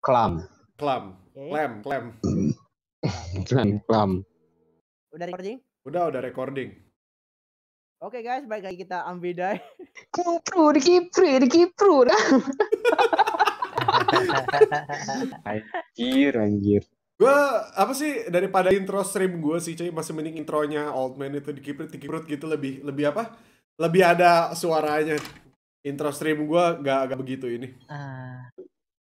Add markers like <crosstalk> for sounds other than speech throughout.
Klam. Klam. Oke. Klem, klem. Klam. Klam. Udah recording? Udah, udah recording. Oke guys, balik lagi kita Ambidai. <laughs> Kipru, di kipru, di kipru. Anjir, anjir. Gue apa sih daripada intro stream gue sih cuy masih mending intronya old man itu dikiprit dikiprit gitu lebih lebih apa? Lebih ada suaranya. Intro stream gue gak, gak begitu ini. Ah,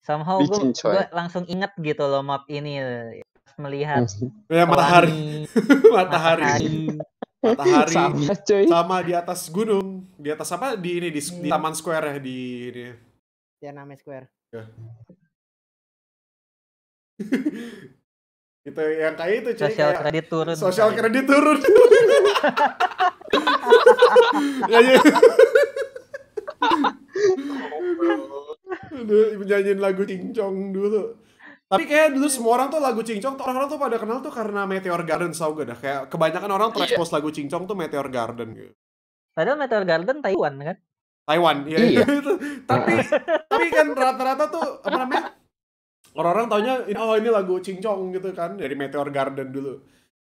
somehow gue langsung inget gitu loh map ini pas melihat <laughs> Ya matahari, pelangi, <laughs> matahari, matahari Sama, coy. sama di atas gunung, di atas apa di ini di, di Taman Square ya di ini. Tiananmen Square. <laughs> Itu yang kayak itu cuy sosial kayak kredit turun. Sosial kali. kredit turun. Ya, ya. Aduh, nyanyiin lagu cincong dulu. Tapi kayak dulu semua orang tuh lagu cincong tuh orang-orang tuh pada kenal tuh karena Meteor Garden tau gak dah. Kayak kebanyakan orang tuh Iya. expose lagu cincong tuh Meteor Garden gitu. Padahal Meteor Garden Taiwan kan? Taiwan, iya. Iya. <laughs> itu. tapi tapi kan rata-rata tuh apa namanya? Orang-orang taunya oh ini lagu cincong gitu kan dari Meteor Garden dulu.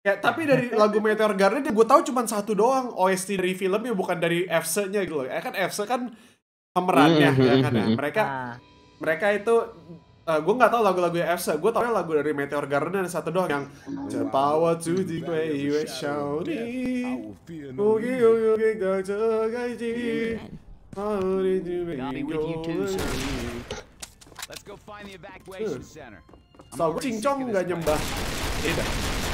Ya, tapi dari lagu Meteor Garden gue tahu cuma satu doang OST dari filmnya bukan dari FC-nya gitu loh. Ya kan FC kan pemerannya Mhm, ya kan ya. mhm. Mereka Nah, mereka itu gue nggak tahu lagu-lagu FC. Gue tahu lagu dari Meteor Garden ada satu doang yang The power to the way you shouting. Oke oke oke gak gaji. How did you make go? Let's go find the evacuation center. Already cincong nggak nyembah. Ini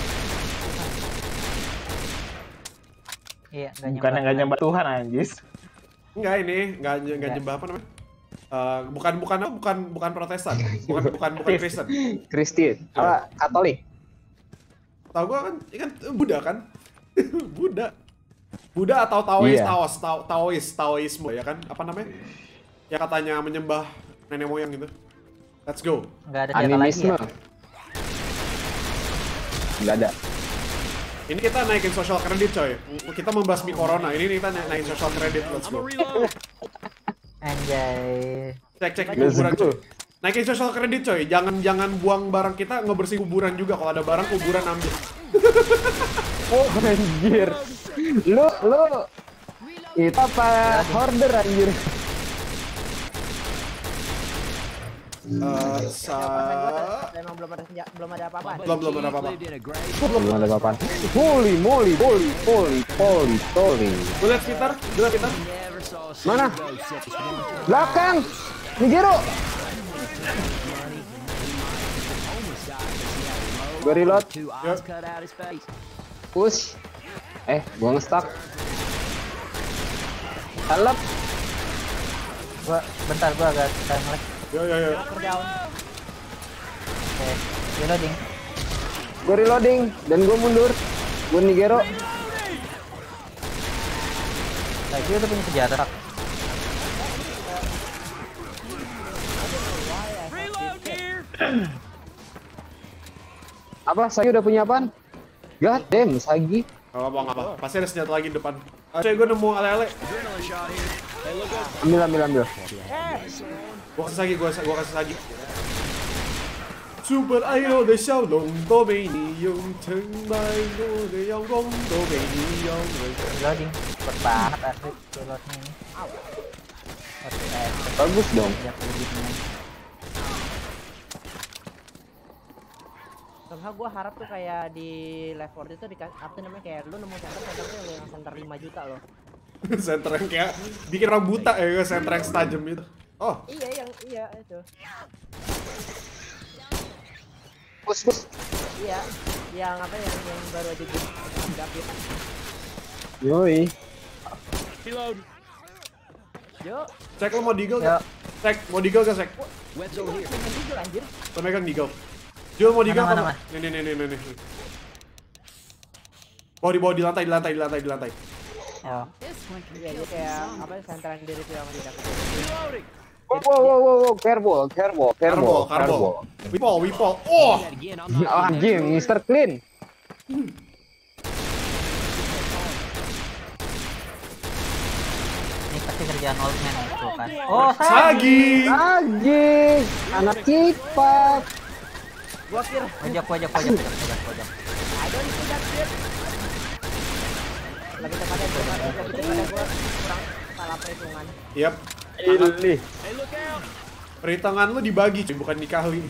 iya nggak Bukan nyembah. nggak nyembah Tuhan anjis. Enggak ini, enggak enggak Nggak. nyembah apa namanya? Eh, bukan bukan bukan bukan Protestan, bukan bukan bukan Kristen. Kristi. Apa? Katolik. Tahu gua kan, ini kan Buddha kan? <laughs> Buddha. Buddha atau Taois, Iya. Taos, Tao- Taois, Taoisme ya kan? Apa namanya? Ya katanya menyembah nenek moyang gitu. Let's go. Nggak ada lagi Animisme. ya? Nggak ada. Ini kita naikin social credit coy. Kita membasmi corona. Ini kita na- naikin social credit. Let's go. Anjay. Cek cek kuburan coy. Naikin social credit coy. Jangan jangan buang barang kita ngebersih kuburan juga. Kalau ada barang kuburan ambil. <laughs> Oh, anjir. Lu, lu. Itu apa? Hoarder, anjir. Eh, sa Emang belum ada senja- belum ada apa-apa. Belum, belum ada apa-apa. Belum ada apa Holy moly, holy, holy, holy, holy. Liat sekitar, gue liat sekitar. never saw a Mana? Belakang. Nigero. Gue reload. Push. Eh, gua nge-stuck. Help. Gua bentar gua agak time lag. Yo yo yo. Down. Oke, reloading. Gue reloading dan gue mundur. Gue Nigero. Lagi udah punya senjata. <clears throat> Apa? Sagi udah punya apaan? God damn, Sagi. Gak apa apa. Pasti ada senjata lagi di depan. Ah, coy, gue nemu ale-ale. Ambil, ambil, ambil. Gue kasih lagi, gue gue kasih lagi. Super Idol de Xiao Long Do Bei Ni Yong Cheng Bai Do De Yang Gong Do Bei Ni Yong Reloading. Cepet banget asli reloadnya ini. Oke, Bagus dong. lebihnya. Somehow gue harap tuh kayak di Left 4 itu dikasih apa namanya kayak lu nemu center center tuh yang center 5 juta loh. <laughs> Center yang kayak bikin orang buta ya, center yang setajam itu. Oh, Iya yang iya itu. Push, push. Iya. Yang apa yang yang baru aja di David. Yoi. Reload. Yo, cek lo mau deagle Yo. gak? Cek, mau deagle gak cek? Webs over here. jujur anjir. Lo megang deagle. Jual mau Mana, apa? Nih, nih, nih, nih, nih, nih. Bawa di bawah di lantai, di lantai, di lantai, di lantai. Oh, Iya dia kayak apa center yang diri tuh di Wow, wow, wow, wow, wow. Careful, careful, careful, karbol. Wipol, wipol. Oh! Careful. not. Anjing, Mr. Clean. ini pasti kerja kerjaan old man itu kan. Oh, Sagi. Lagi anak kipak. Gua kira Pojok, pojok, pojok, pojok, pojok, pojok. I don't see that shit. Lebih tepatnya gua lebih tepatnya gua kurang salah perhitungan. Yap. Ini. Perhitungan lu dibagi, cuy, bukan dikali.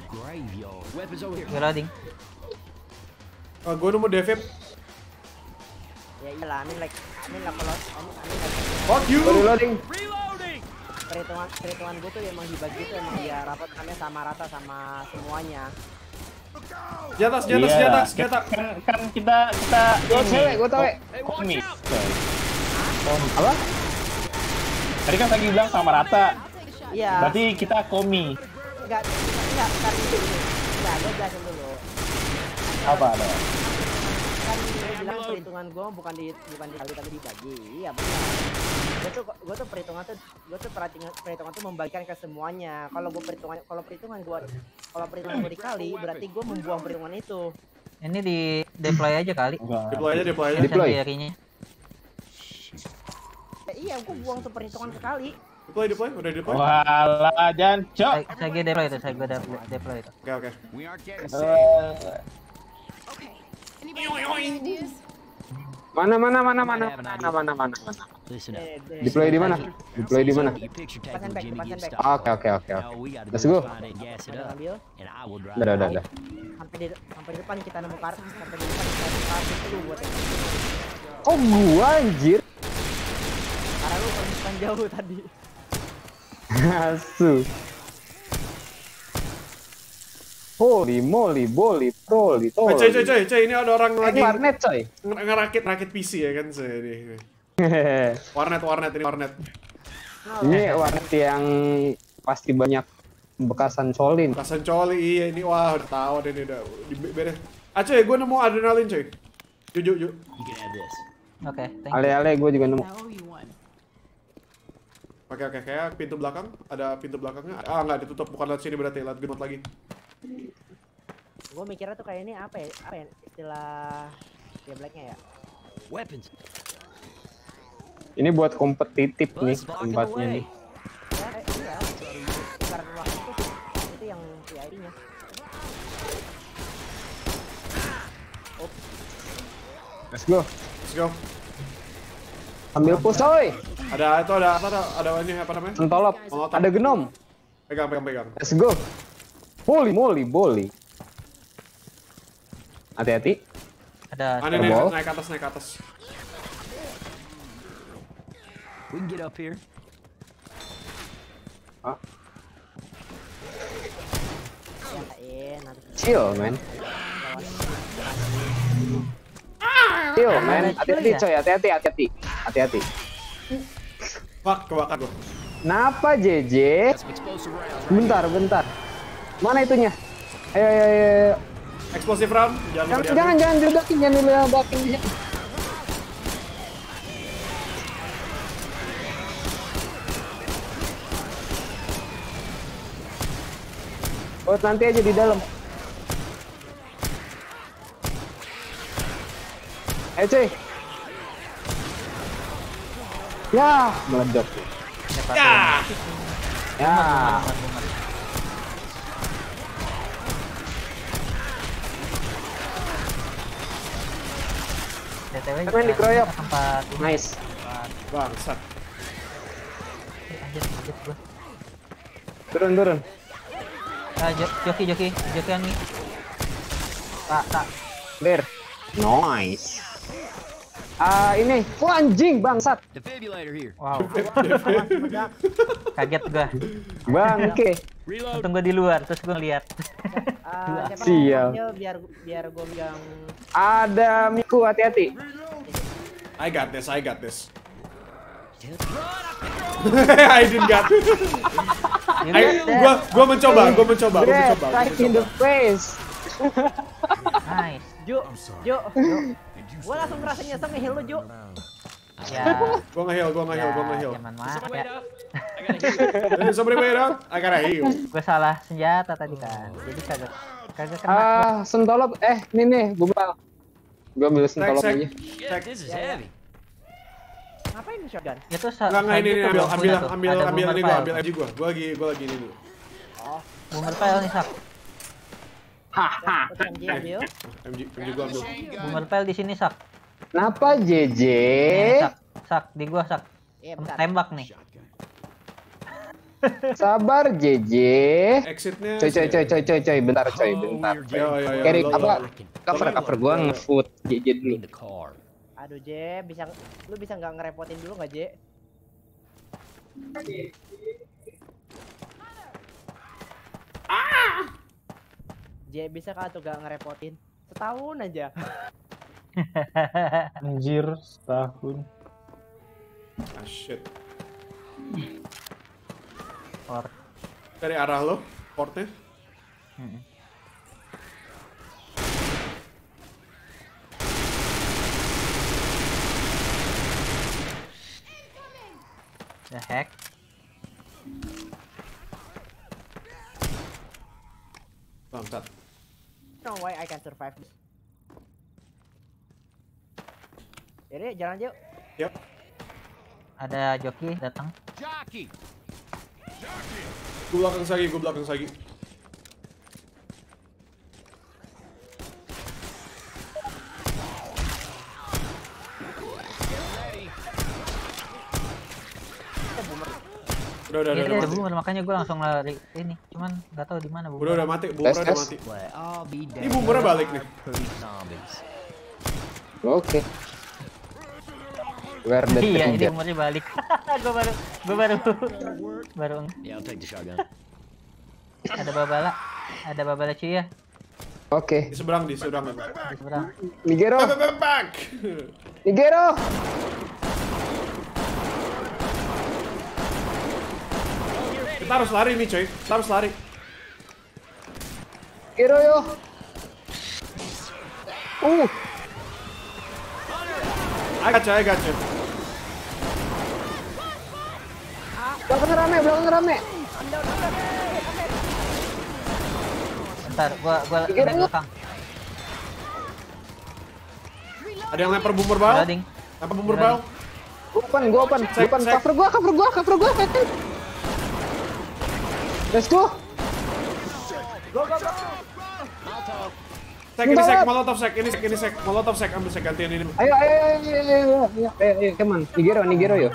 Gue loading. Oh, gue nemu Devip. Ya iyalah, mean like, mean like kalau, like, Fuck you. Reloading! perhitungan perhitungan gue tuh emang dibagi tuh emang dia rapat namanya sama rata sama semuanya. Di atas, di atas, di Iya. atas, di atas. Kan, kan kita kita Gua cewek, gua cewek. komis. Apa? Tadi kan lagi bilang sama rata. Iya. Berarti kita komi. Enggak, enggak, enggak, dulu. Enggak, gue jelasin dulu. Apa ada? Kan gue bilang perhitungan gue bukan di bukan dikali tapi dibagi. Iya benar. Gue tuh gue tuh perhitungan tuh gue tuh perhitungan perhitungan tuh membagikan ke semuanya. Kalau gue perhitungan kalau perhitungan gue kalau perhitungan gue dikali berarti gue membuang perhitungan itu. Ini di deploy aja kali. Enggak. Deploy aja, deploy aja. Deploy. Ya, iya, gue buang tuh perhitungan sekali. Deploy, deploy, udah deploy. Walah, jancok. Saya, saya gue deploy itu, saya gue deploy, deploy itu. Oke, oke. We aren't getting Eh? Mana mana mana mana mana mana mana mana. Eh. Deploy di mana? Deploy di mana? Oke oke oke oke. Let's go Udah. Udah udah sampai di sampai di depan kita nemu kartu sampai di depan kita nemu kartu itu buat Oh gua anjir. Lu kan jauh tadi. Asu. Holy moly, boly, Eh, proly, toly. coy, coy, coy, coy, ini ada orang Eh, lagi warnet coy. nger- ngerakit rakit PC ya kan saya ini. <laughs> Warnet, warnet ini warnet. Ini warnet yang pasti banyak bekasan solin. Kasan coli iya ini wah udah tahu deh ini udah di beres. Ah coy, gue nemu adrenalin coy. Yuk, yuk, yuk. Oke, thank you. Ale-ale gue juga nemu. I owe you one. Oke, oke, kayak pintu belakang. Ada pintu belakangnya. Ah, nggak ditutup. Bukan lewat sini berarti. Lewat gunung lagi. Gue mikirnya tuh kayak ini apa ya? Apa ya istilah ya blacknya ya? Weapons. Ini buat kompetitif nih tempatnya nih. Ya, eh, iya. Itu itu yang. Let's go. Let's go. Ambil push. Ada itu ada apa ada ada ini apa namanya? Molotov. Ada genom. Pegang, pegang, pegang. Let's go. Holy moly, boly. Hati-hati. Ada Ah, ini, ini, Terbol. naik ke atas, naik ke atas. We can get up here. Ya, eh Chill, man. Chill, man. Hati-hati coy, hati-hati, hati-hati. Hati-hati. Fuck, kebakar gua. Kenapa JJ? Bentar, bentar. Mana itunya? Ayo, ayo, ayo. Explosive round. Jangan Jangan, jangan, jangan diledakin, jangan diledakin. Oh, nanti aja di dalam. Ayo, cuy. Ya, meledak. Ya. Ya. DTW Main dikeroyok. tempat. Nice. Bangsat. Anjir, gua. Turun, turun. Ah, jo- joki, joki, joki yang ini. Tak, tak. Clear. Nice. Ah, ini. Wah, anjing, bangsat. Wow, <laughs> kaget gua. Bangke. Untung gua di luar, terus gua ngeliat. Ah, siapa Sial. biar biar gue yang Ada Miku, hati-hati. I got this, I got this. <laughs> I didn't got I, gua, gua mencoba, gua mencoba, gua mencoba. gua right in the mencoba. face. Nice. Ju, Ju, Gue langsung merasa nyesel ngeheal lu, Ju. Ya. Eh, gue ngeheal, gue ngeheal, gue ya, ngeheal. Cuman mah. Sobri gue dong, agak heal. Gue salah senjata tadi kan. Jadi kagak kagak kena. Ah, sentolop. Eh, nih nih, gombal. Gue ambil sentolop aja. Check. Ngapain nih shotgun? Itu Enggak, enggak ini, ambil ambil ambil ambil ini gua, ambil aja gua. Gua lagi gua lagi ini dulu. Oh, boomer pile nih, Sak ambil. Boomer file di sini sak. Kenapa JJ? Nih, sak. Sak di gua sak. Iya, bentar. Tembak nih. Sabar JJ. Exitnya Coy coy coy coy coy coy bentar coy bentar. Yo yo yo. Kerik lo, apa? Cover cover gua ngefoot JJ dulu. Aduh, J, bisa lu bisa nggak ngerepotin dulu nggak, J? J bisa kah tuh gak ngerepotin? Setahun aja. <laughs> Anjir, setahun. Ah shit. Or. Dari arah lo, portnya. Mm-mm. The heck? Bangsat. No way I can survive this. Jadi jalan aja yuk. Yuk. Ada joki datang. Jockey! Gua belakang Sagi, gua belakang Sagi. Udah udah udah, udah boomer makanya gue langsung lari ini. Cuman nggak tahu di mana boomer. Udah udah mati, boomer udah mati. Ini boomernya balik nih. Oke. Where the Iya, ini boomernya balik. <laughs> gue baru gue baru baru ada babala. Ada babala cuy ya Oke. Di seberang di seberang. di seberang. Nigero, back. Nigero. Kita harus lari nih coy, kita harus lari. Nigero yo. Uh, I gotcha, I gotcha. belakang rame, belakang rame. Bentar, gua gua lu. belakang. Ada yang lempar boomer bal? Lempar boomer bal? Gua open, gua open, sek. Cover gua, cover gua, cover gua, Captain. Let's go. Go go go. Sek ini sek molotov sek ini sek ini sek molotov sek ambil sek gantian ini. Ayo ayo ayo ayo ayo ayo ayo ayo come on. Nigero Nigero yo.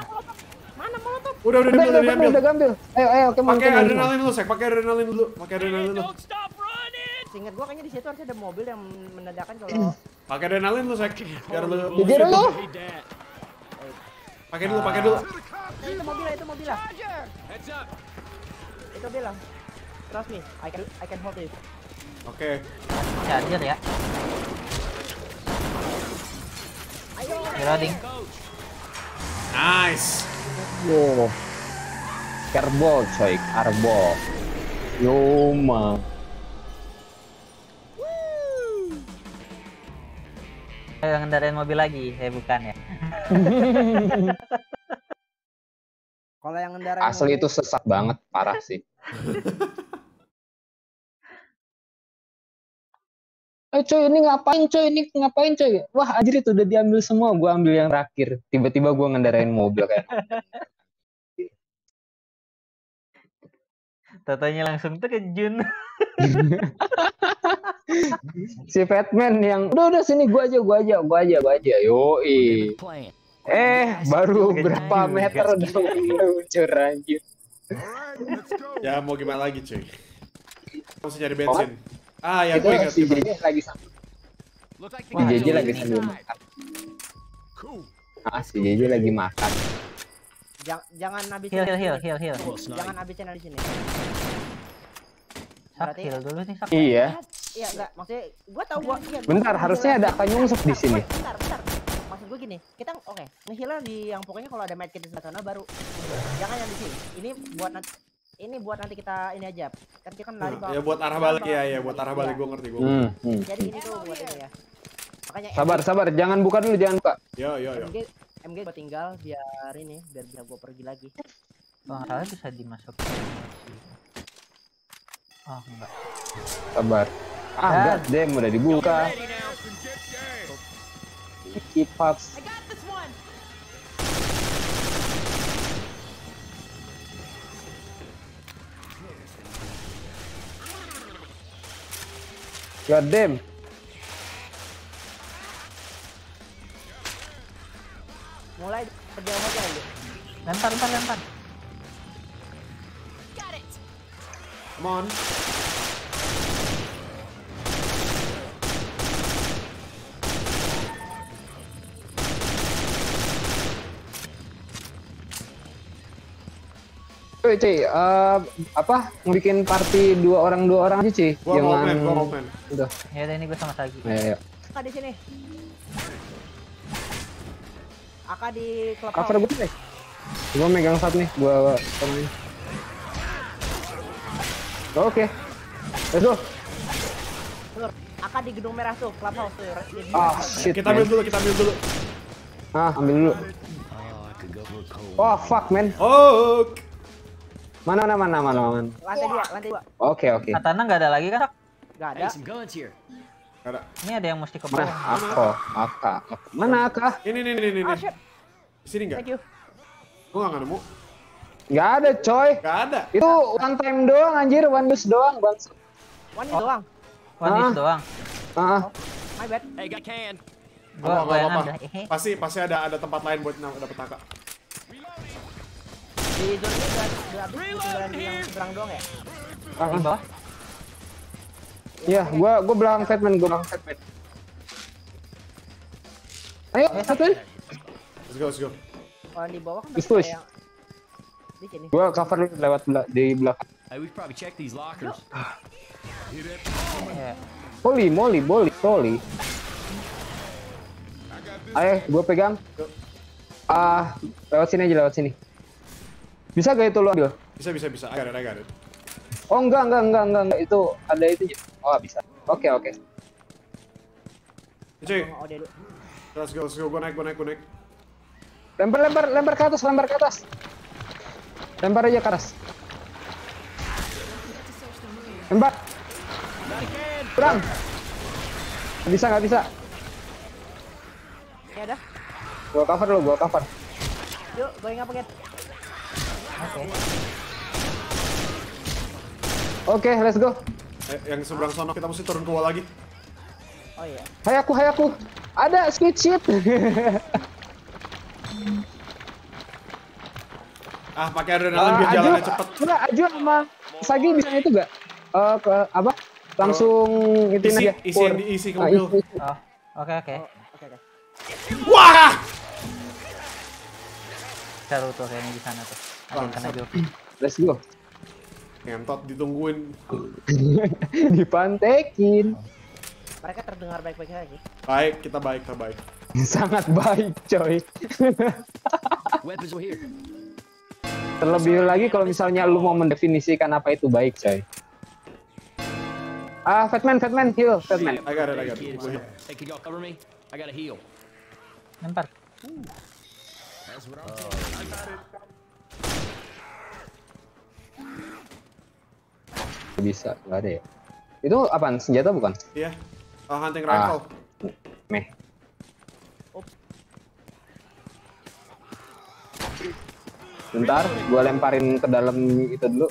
Mana molotov? Udah udah udah udah ambil. Udah ambil. Ayo ayo come on. Pakai adrenalin dulu sek, pakai adrenalin dulu. Pakai adrenalin dulu. Ingat gua kayaknya di situ harusnya ada mobil yang menandakan kalau <clears throat> Pakai adrenalin lu sek. Biar lu. Nigero lu. Pakai dulu, pakai dulu. Itu mobil, lah itu mobil lah. Itu bilang. Trust me, I can I can hold it. Oke. Charger ya. Reloading. Nice. Yo. Kerbol coy, karbol. Yoma. Ayo ngendarain mobil lagi, saya bukan ya. <laughs> Kalau yang ngendarain Asli mobil- itu sesat banget, parah sih. <laughs> Eh coy ini ngapain coy? Ini ngapain coy? Wah anjir itu udah diambil semua. Gua ambil yang terakhir. Tiba-tiba gua ngendarain mobil <laughs> kayak Totonya langsung terjun. <laughs> si Fatman yang udah udah sini gua aja gua aja gua aja gua aja. Yoi eh baru berapa meter udah luncur anjir. Ya mau gimana lagi cuy? Mesti cari bensin. Ah ya gue ingat. si JJ lagi sam- Look like the si Wah, JJ lagi sambil makan. Ah si JJ lagi makan. Jang- jangan habisin Heal, heal, heal, heal, heal. Jangan habisin di sini. Berarti- heal dulu nih, iya. Iya enggak, maksudnya gua tahu gua iya, bentar harusnya ada akan nyungsep di sini. Bentar, bentar. Gue gini, kita oke, ngeheal di yang pokoknya kalau ada medkit di sebelah sana baru. Jangan yang di sini. Ini buat nanti ini buat nanti kita ini aja. Kan kita kan lari Ya buat arah balik ya ya buat arah balik gue ngerti gue. hmm, hmm. Jadi ini tuh buat ini ya. Makanya sabar sabar jangan buka dulu jangan buka Yo yo yo. MG MG gua tinggal biar ini biar bisa gua pergi lagi. Oh, nggak salah bisa dimasukin. Oh, enggak. sabar ah god damn udah dibuka kipas God damn. Mulai perjalanan lagi. Lempar, lempar, lempar. Come on. Cuy, cuy, eh, apa? Bikin party dua orang dua orang aja, cuy. Gua mau main, gua mau main. Udah. Ya udah ini gue sama Sagi. Ayo, ayo. Aka di sini. Aka di klub Cover gue nih. Gua megang satu nih, gua temenin. Oke. Let's go. Aka di gedung merah tuh, clubhouse tuh. Ah, shit. Kita ambil man. dulu, kita ambil dulu. Ah, ambil dulu. Oh, fuck, man. Oh. Mana, mana, mana, mana, mana. Lantai dua, lantai dua. Oke, oke. Katana nggak ada lagi kan? Sak? Gak ada. Gak ada. Ini ada yang mesti ke Mana? bawah. Ako, Aka. Mana, Aka? Ini, ini, ini, ini. Oh sini nggak? thank you. Gua nggak nemu. Gak ada, coy. Gak ada. Itu one time doang, anjir. One dose doang, bang. One ini doang. One dish Ah. doang. Ah, My bad. Hey, got can. Gua gua apa, apa. Pasti, pasti ada ada tempat lain buat dapet taka. Di zone ini udah tinggalan yang doang ya. ah. bawah. Iya, gua gua belakang Fatman, gua belakang Fatman. Ayo, Fatman. Let's go, let's go. Kalau di bawah kan Push, yang di sini. Gua cover lu lewat di belakang. Hey, we probably check these lockers. Ya. Poli, moli, boli, toli. Ayo, gua pegang. Ah, lewat sini aja, lewat sini. Bisa gak itu lu ambil? Bisa, bisa, bisa. I got it, I got it. Oh enggak, enggak, enggak, enggak, enggak. Itu ada itu. Oh, bisa. Oke, oke. Cuy, Sama Ode dulu. let's go, let's go. Gua naik, gua naik, gua naik. Lempar, lempar, lempar ke atas, lempar ke atas. Lempar aja ke atas. Lempar. Kurang. Nggak bisa, nggak bisa. Ini ada. Gua cover lu, gua cover. Yuk, gue yang paket. Oke. Oke, let's go. Eh, yang seberang sono kita mesti turun ke wall lagi. Oh iya. Hai aku, hai aku. Ada squid shit. <laughs> Ah, pakai adrenalin biar Aju, jalannya cepet. enggak, Aju sama Sagi bisa itu enggak? Eh ke apa? Langsung itu Isi, aja. isi yang diisi ke Ah, mobil. isi, isi. Oh, oke oke. Oke, oke. Wah! Seru tuh kayaknya di sana tuh. Joki. Let's go. Ngentot ditungguin. <laughs> Dipantekin. Mereka terdengar baik-baik lagi. Baik, kita baik, kita baik. <laughs> Sangat baik, coy. Weapons are here. Terlebih lagi kalau misalnya lu mau mendefinisikan apa itu baik, coy. Ah, Fatman, Fatman, heal, Fatman. I got it, I got it. Hey, can y'all cover me? I gotta heal. Lempar. Bisa, nggak ada ya. Itu apaan? Senjata bukan? Iya. Ah, hunting Ah. rifle. Meh. Bentar, gua lemparin ke dalam itu dulu.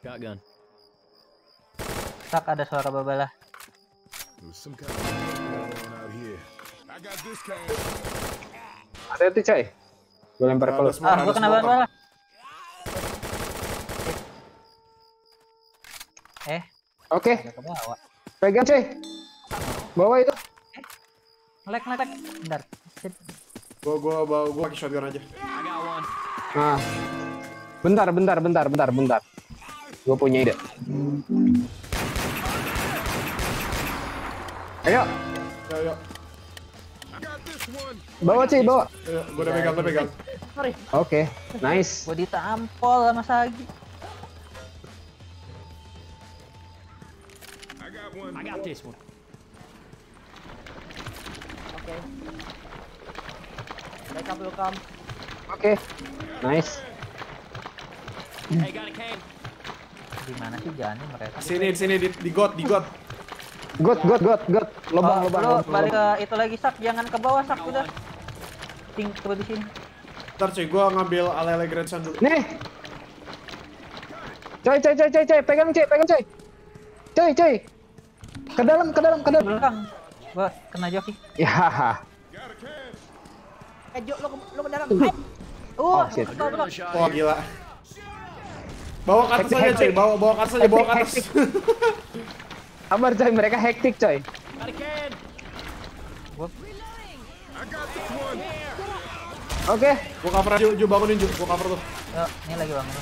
Shotgun. Tak ada suara babalah. Ada itu, coy. Gua lempar ke lu. Ah, gua kena smoker. babalah. Eh, Oke, bawah. pegang, coy. Bawa itu. Ngelek ngelek. Bentar. Sit. Gua gua bawa gua pakai shotgun aja. Nah. Bentar, bentar, bentar, bentar, bentar. Gua punya ide. Ayo, Yuk, yuk. bawa cuy, bawa. Yuk, gua udah pegang, udah pegang. Sorry. Oke, nice. Gua ditampol sama Sagi. I got this one. Oke. Backup welcome. Oke, nice. Hey, got a. Gimana sih jalannya mereka? Sini, sini di, di got, di got. Good, good, good, good. Lubang, Oh, lubang, lu lubang, balik ke itu lagi sak, jangan ke bawah sak udah. Ting coba di sini. Ntar cuy, gua ngambil ale-ale grandstand dulu. Nih, Coy, coy, coy, coy, coy, pegang coy, pegang coy. Coy, coy. Ke dalam, ke dalam, ke dalam. Belakang. Gua kena joki. Ya. Eh, Jo, lo ke, lo ke dalam. Uh. Hai. Oh, Uh, shit. Wah gila. Bawa ke atas aja cuy, bawa bawa ke atas aja, bawa ke atas. Sabar coy, mereka hektik coy. Oke, Gua cover aja, Ju, bangunin Ju, gua cover tuh. Yuk, ini lagi bangun.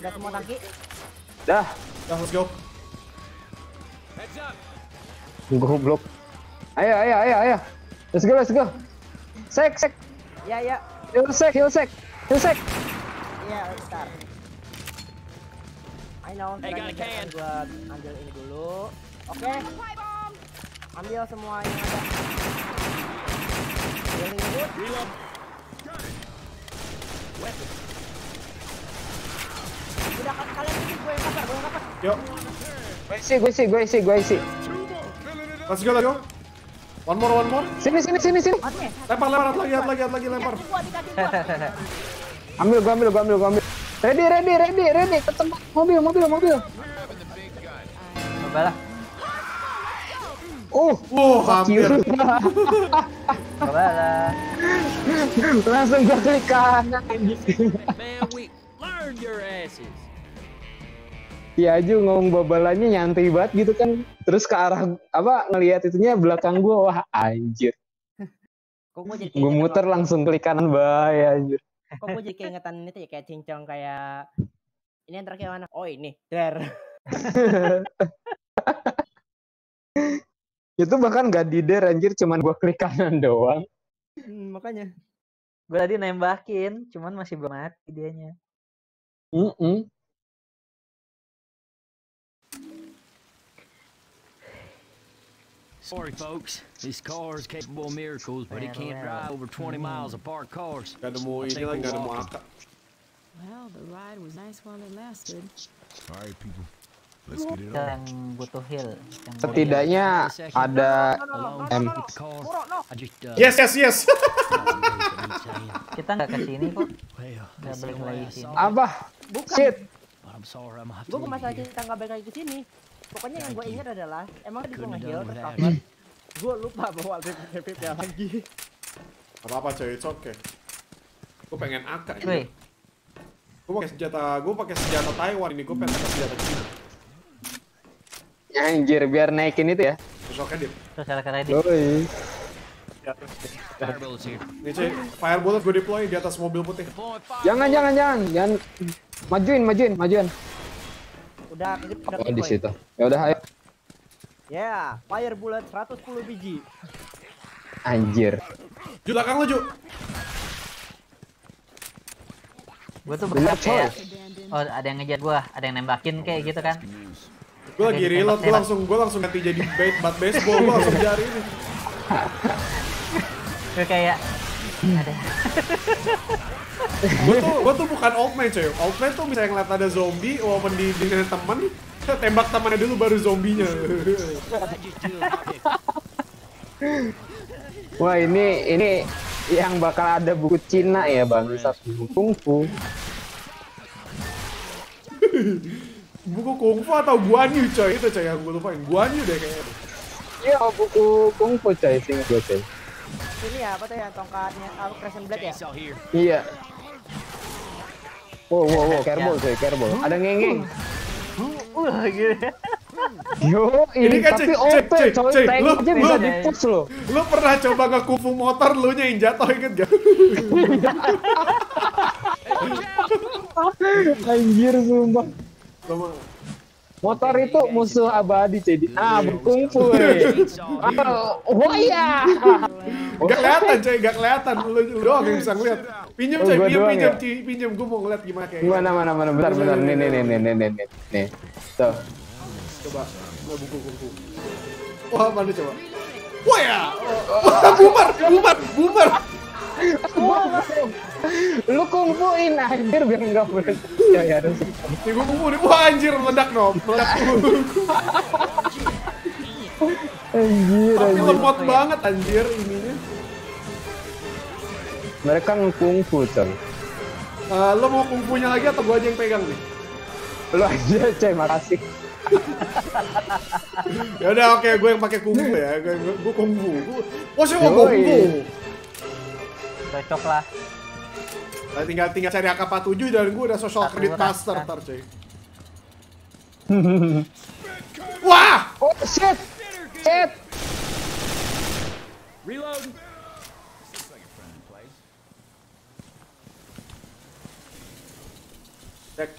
Udah semua tangki. dah. Dah, let's go. Goblok. Ayo, ayo, ayo, ayo. Let's go, let's go. Sek, sek. Ya, ya. Heal sek, heal sek. Heal sek. Iya, bentar. I know, hey, gua ambil ini dulu. Oke. Ambil semua yang ada. Wood. Udah ka- kalian ini gue yang gue yang. Yuk, Gue isi, gue isi, gue isi, gue isi. let's go, let's go. One more, one more. Sini, sini, sini, sini. Oke. Lempar, lempar, lagi, lagi, lagi, lempar. Ambil, gua ambil, gua ambil, gua ambil. Ready, ready, ready, ready. Ke tempat mobil, mobil, mobil. Coba Uh, Wuh, hampir. <laughs> Langsung gua klik kanan. Man, we learned your asses. Iya aja ngomong babalannya nyantai banget gitu kan. Terus ke arah apa ngelihat itunya belakang gua wah anjir. Kok gue jadi Gua keingetan muter langsung klik kanan bahaya anjir. Kok gue jadi keingetan itu ya kayak cincong kayak ini yang terakhir mana? Oh ini, der. <laughs> Itu bahkan gak dider anjir cuman gua klik kanan doang. Hmm, makanya. Gue tadi nembakin, cuman masih belum mati dianya. Mm Sorry, folks. This car is capable of miracles, but it can't drive over 20 miles of parked cars. Gak nemu ini lagi, gak nemu AK. Well, the ride was nice while it lasted. All right, people yang butuh heal. Setidaknya ada M. Yes yes yes. Kita nggak ke sini kok. Nggak balik lagi sini. Abah, bukan. Shit. Gue masalah kita nggak balik lagi ke sini. Pokoknya yang gue ingat adalah emang tadi gue heal terus? Gue lupa bahwa ada PvP lagi. Apa apa cuy, it's okay. Gue pengen AK. Gue pakai senjata, gue pakai senjata Taiwan ini, gue pengen senjata Cina. Anjir biar naikin itu ya. It's okay, Dit. terus silakan ready. Yoi. Fire bullets here. Nih cuy, fire bullet gue deploy di atas mobil putih. Jangan jangan jangan jangan majuin majuin majuin. Udah, udah Oh di situ. Ya udah ayo. Ya, fire bullet 110 biji. Anjir. Ju, belakang lu, Ju. Gue tuh berharap Abandoned. oh ada yang ngejar gua, ada yang nembakin kayak gitu kan. Gue lagi reload, gue langsung gue langsung ganti jadi bait bat baseball, gue langsung jari ini. <laughs> Gue kayak ada Gue tuh, gue tuh bukan old man coy. Old man tuh misalnya ngeliat ada zombie, walaupun di dengan temen, tembak temannya dulu baru zombinya. <laughs> Wah ini ini yang bakal ada buku Cina ya bangsat kungfu. <laughs> Buku kungfu atau guanyu coy, itu coy yang gue lupain. Guanyu deh kayaknya. Iya buku kungfu coy sih gue coy. Ini ya, apa tuh ya tongkatnya uh, Crescent Blade ya? Iya. Wow wow wow careful coy careful. Ada ngengeng. uh gitu. Yo Ini ini kan, tapi cuy, OP cuy, coy cuy, tank lu- aja bisa lu- di push loh. Lu pernah coba nge kungfu motor lu nya yang jatuh inget gak? <laughs> Anjir sumpah. Motor itu musuh abadi jadi ah berkumpul. oh iya. Gak oh, iya. kelihatan coy, gak kelihatan. Lu doang yang bisa ngeliat. Pinjam oh, coy, pinjam pinjam ya? pinjam gua mau ngeliat gimana kayak. Mana mana mana bentar bentar. Nih nih nih nih nih nih nih. coba Tuh. Coba buku buku. Wah, mana coba? Wah ya. Bubar, bubar, bubar. Bubar. Lu kungfuin anjir biar enggak boleh. Ya ya harus. Nih gue kungfu nih, wah anjir meledak no, meledak. Anjir Tapi lemot banget anjir ininya. Mereka ngkungfu coy. Eh, lo mau kungfunya lagi atau gua aja yang pegang nih? Lu aja, coy, makasih. <laughs> Ya udah oke, gue yang pakai kungfu ya. Gue gue kungfu. Gua- Oh, saya mau kungfu. Cocok lah. Nah, tinggal tinggal cari AK47 dan gue udah social Satu credit master ntar cuy. Wah! Oh, shit! Shit! Reload. Cek.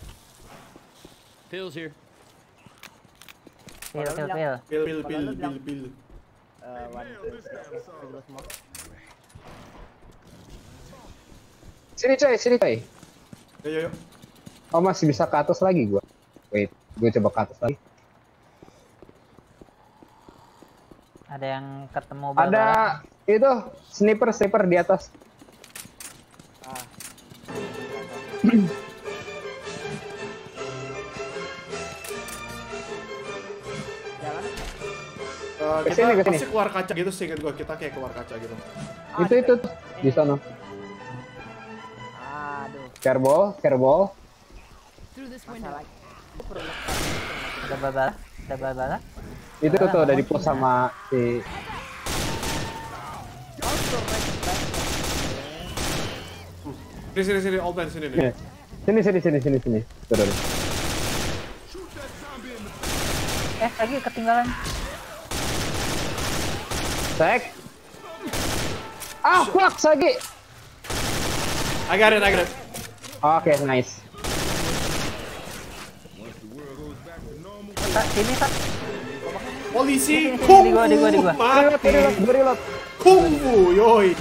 Pills here. Pil, pil, pil. Pil pil Kalau pil lu bilang- pil pil. Eh, one, two, three, dulu semua. Sini, coy, sini, coy. Ayo ayo. Oh, masih bisa ke atas lagi gua. Wait, gue coba ke atas lagi. Ada yang ketemu Ada bal-balan. itu sniper sniper di atas. Ah. <clears throat> Jalan. Eh, kita Ke sini, ke sini. pasti keluar kaca gitu sih gue kita kayak keluar kaca gitu. itu itu tuh, di sana. Kerbol, kerbol. Ada bal-balan. Ada bal-balan. Itu tuh, dari pos sama si Sini sini sini man sini nih. sini sini sini sini sini. Tuh, tuh, tuh. Eh, lagi ketinggalan. Sek. Ah, fuck, Sagi. I got it, I got it. Oke, nice. Tak, sini, tak. Polisi, kungfu, gua, di gua, di gua. Reload, mati. Kungfu, yoi.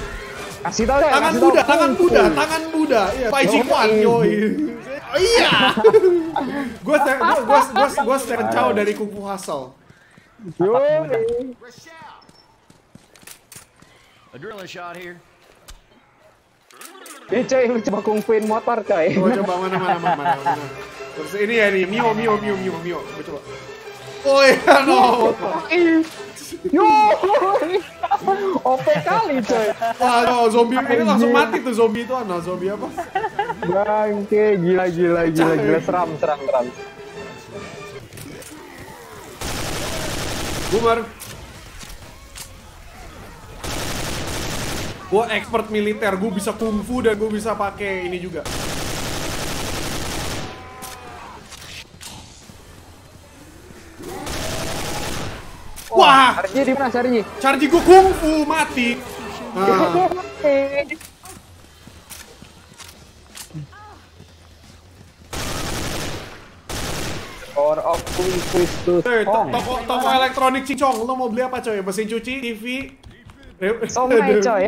Kasih tau deh, Tangan. Buddha, tangan. Buddha, tangan Buddha. Iya, Pai Ji Quan, yoi. Iya. Gue gue gue gue gue Chow dari Kungfu Hustle. Yoi. Adrenaline shot here. Ini coy, lu coba kungfuin motor coy. Coba coba mana mana mana mana. mana. Terus ini ya nih, Mio Mio Mio Mio Mio. Gue coba. Oh iya, no. Yo, OP kali coy. Wah, no, zombie ini langsung mati tuh zombie itu. Nah, zombie apa? Bangke, gila gila gila gila seram seram seram. Boomer. Gue expert militer, gue bisa kungfu dan gue bisa pakai ini juga. Wah, Sarji di mana Sarji? charge gue kungfu mati. Nah, Power of Kung Fu toko toko elektronik cincong, lo mau beli apa coy? Mesin cuci, TV. Eh, Somai coy.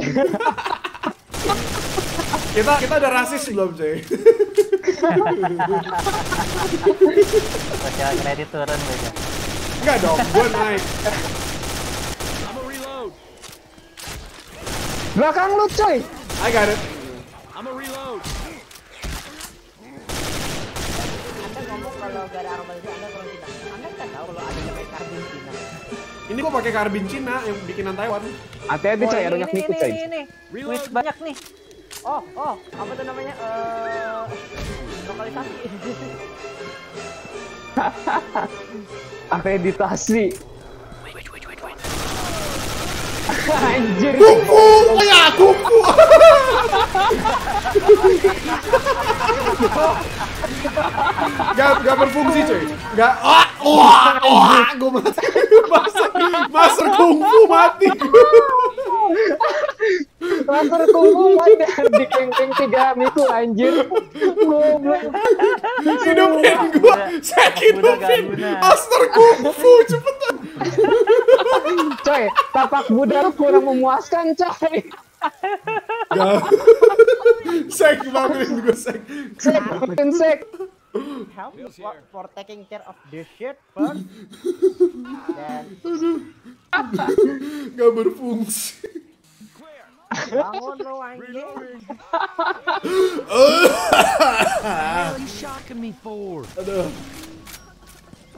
Kita kita ada rasis belum coy? Sosial kredit turun beda. Enggak dong, gue naik. Belakang lu coy. I got it. I'm a reload. Anda ngomong kalau gak ada armor. Anda Ini gue pakai karbin Cina yang bikinan Taiwan. Hati-hati coy, Oh, ada banyak ini, coy. ini, ini. Wih, banyak nih. Oh, oh, apa tuh namanya? Eh, lokalisasi. <laughs> Akreditasi. <laughs> Anjir. Oh ya kungfu. <laughs> gak, gak berfungsi cuy. Gak, wah, wah, wah, gue mati. Master, master kungfu mati. Master kungfu mati di kengkeng tiga miku anjir. Goblok. Hidupin gue, saya hidupin. Master kungfu, cepetan. Coy, tapak Buddha lu kurang memuaskan coy. Gak. Sek bangunin gue, sek. Sek, sek. Help for, for taking care of the shit first. Dan <laughs> Gak berfungsi. bangun lo anjing. What are you shocking me for? Aduh.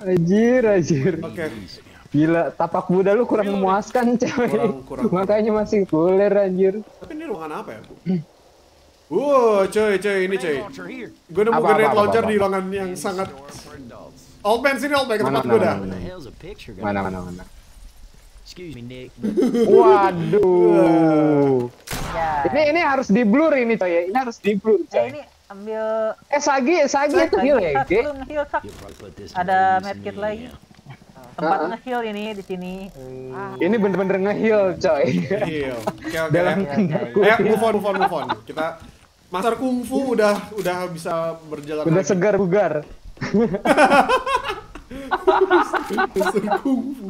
Anjir, anjir. Oke. Gila, tapak Buddha lu kurang memuaskan coy. Kurang, kurang. <laughs> Makanya masih kuler anjir. Tapi ini ruangan apa ya? Bu? Wow, cuy, cuy, ini here. Gue nemu Apa, grenade apa, apa, launcher apa, di ruangan yang sangat... Old man, sini old man, ke Mana, tempat gue mana, dah. Mana mana mana. Excuse me, Nick. Waduh. Ya. Ini ini harus di blur ini coy. ya. Ini harus di blur Eh, coy. ini ambil Eh Sagi, Sagi itu heal ya, Ge? Ada medkit lagi. Tempat Ah. nge-heal ini di sini. Wih. Ini bener-bener nge-heal coy. Iya. Oke, oke. Dalam ya. tanda Ayo, move on, move on, move on. Kita Master Kungfu udah udah bisa berjalan Udah lagi. segar bugar.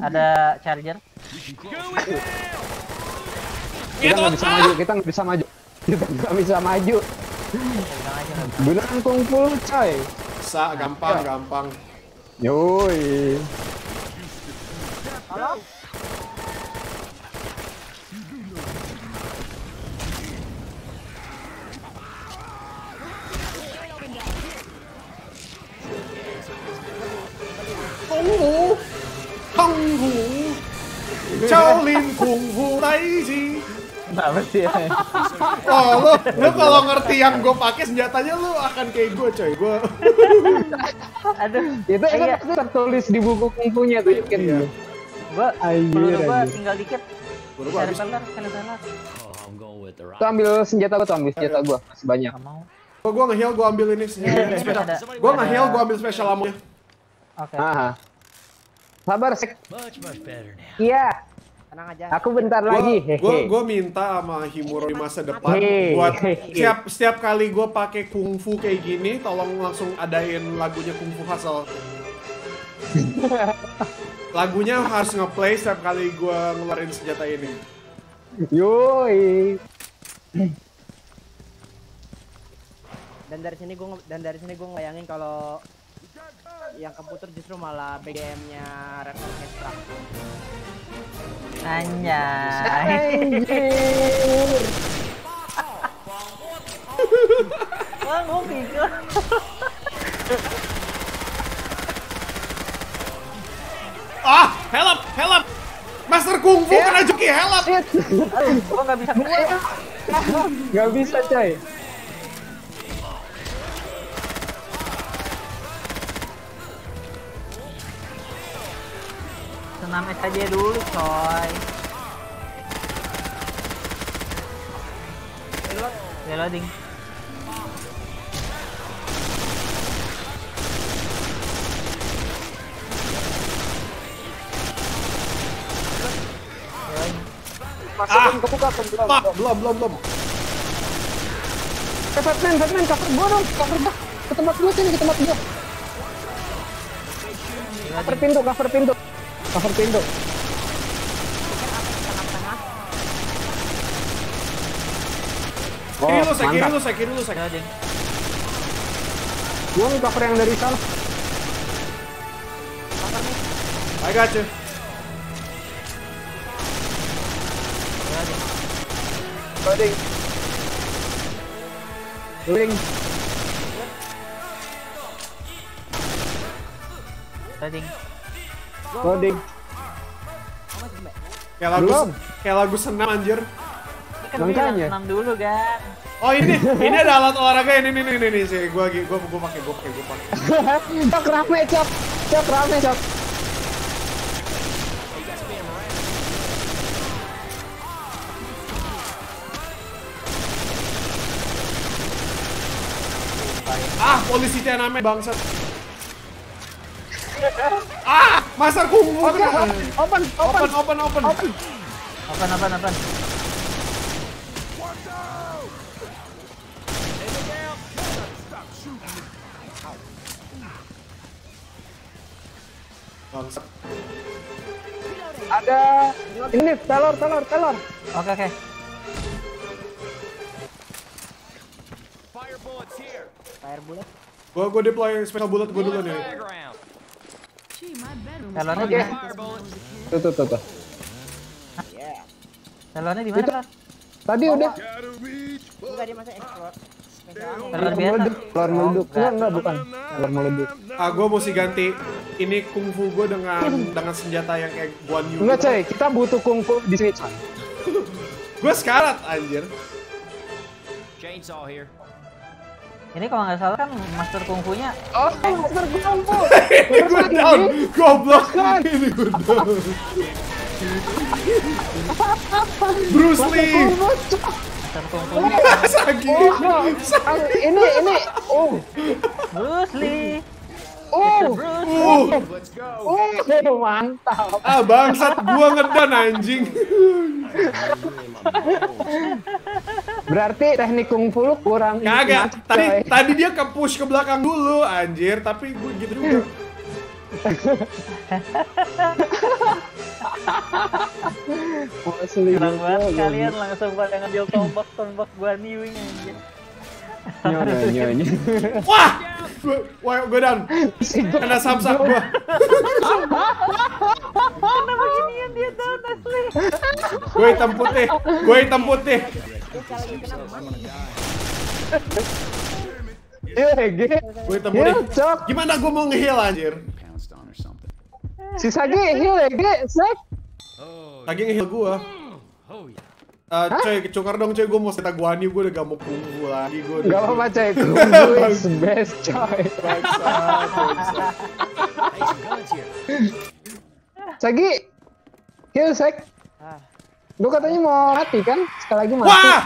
Ada charger. Kita nggak bisa maju, kita nggak bisa maju. Kita nggak bisa maju. Beneran kungfu coy. Bisa, gampang, gampang. Yoi. Kungfu, <laughs> Oh, lu, lu kalau ngerti yang gue pakai senjatanya lu akan kayak gue, coy. Gue <laughs> Aduh. Itu kan Iya. tertulis di buku kungfunya tuh, yakin Iya. Gua peluru gua anjir. tinggal dikit. Baru gua habis. Oh. Tuh ambil senjata gua tuh, ambil senjata gua. Masih banyak. Gua, gua nge-heal, gua ambil ini. Special. ada. Gua nge-heal, gua ambil special ammo Oke. Ah. Sabar, Sek. Iya, Tenang aja. aku bentar Gua, lagi. gua, Hehe. gua minta sama Himuro di masa depan Hehe. buat setiap setiap kali gua pakai kungfu kayak gini, tolong langsung adain lagunya kungfu Hustle. <laughs> Lagunya harus nge-play setiap kali gua ngeluarin senjata ini. Yoi. Dan dari sini gue dan dari sini gue ngebayangin kalau yang keputar justru malah BGM-nya Red Orchestra. Anjay. Anjir. Wah, gua pikir. Ah, help, help. Master kungfu kena joki, help. Shit. Aduh, gua nggak bisa keluar. Gak bisa, coy. Senam es aja dulu, coy. Reloading. Masukin kebuka, kebuka. Pak, belum, belum, belum. Eh, Batman, Batman, cover gua dong, cover gua. Ke tempat gua sini, ke tempat gua. Cover pintu, cover pintu. Cover pintu. Oh, Kiri lu, saya kiri mantap. lu, saya kiri lu, saya. Gua cover yang dari sana. I got you. Loading. Loading. Reloading. Loading. Kayak lagu, Belum. kayak lagu senam anjir. Kan Makanya. senam dulu, kan. Oh ini, ini ada alat olahraga ini, ini, ini, ini, sih. Gua, lagi- gua, gua pakai, gua pakai, gua pakai. <laughs> Cok rame, cok. Cok rame, cok. Ah, polisi Tiananmen bangsat. Oke, kena. open, open, Open, open, open. open. Apa, apa? Bangsat. Ada ini telur, telur, telur. Oke, oke. Fire bullets here. Fire bullet. Gua, gua deploy special bullet gua dulu nih. Oke. di. Tuh, tuh, tuh, tuh. Yeah. Telurnya di mana? Tadi udah. Enggak dia masa explore. Telur biasa. meleduk, telur Oh, meleduk. enggak. Enggak, enggak, bukan. Telur meleduk. Ah, gua mesti ganti ini kungfu gua dengan dengan senjata yang kayak Guan Yu. Enggak, coy. Kita butuh kungfu di sini, coy. <laughs> Gua sekarat anjir. Chainsaw here. Ini kalau nggak salah kan master kungfunya. Oh, master kungfu. gue down, goblok. Ini gue down. Bruce Lee, master kungfunya. <laughs> Oh, ini ini. Oh. Bruce Lee. Oh Uh, oh mantap. ah bangsat, gua ngedan anjing. Berarti teknik kungfu lu kurang Kagak, tadi coy. tadi dia ke push ke belakang dulu anjir, tapi gue gitu juga. Asli Senang banget kalian langsung pada ngambil tombak tombak gua niwing aja. Nyonya nyonya. <laughs> Wah, gua, wah gue down. Kena samsak gua. Kenapa ginian dia down asli? Gue hitam putih, gue hitam putih. Iya. Gue hitam putih. cok. Gimana gue mau nge-heal anjir? Si Sagi heal ya, Ge. Sek. Lagi nge-heal gua. Oh yeah. Eh, coy, kecukar dong coy, gue mau seta guani, gue udah gak mau kungfu lagi, gue udah Gak apa-apa, coy. Kungfu is best, coy. Here. Sagi. Heal, Sek. Ah. Lu katanya mau mati kan? Sekali lagi mati. Wah!